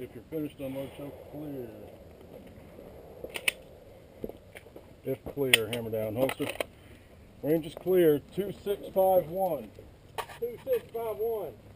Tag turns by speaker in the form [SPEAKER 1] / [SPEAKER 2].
[SPEAKER 1] If you're finished, I'm gonna clear. If clear, hammer down, holster. Range is clear, two six five one.
[SPEAKER 2] Two six five one.
[SPEAKER 1] Oh.